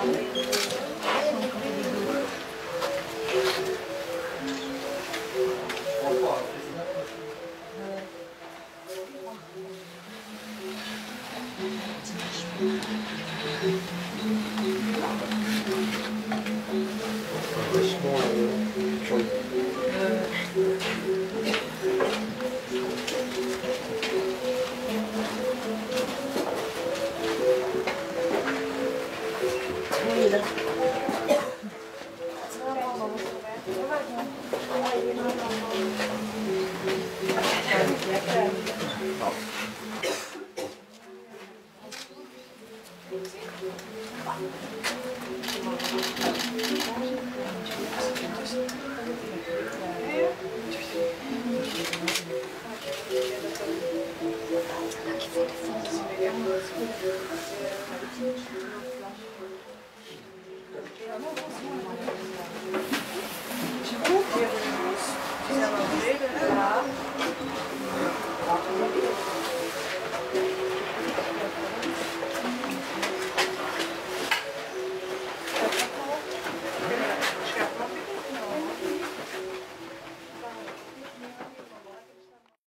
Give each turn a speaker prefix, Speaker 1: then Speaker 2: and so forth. Speaker 1: This morning. Schule. Thank you. Yeah, no, no, no.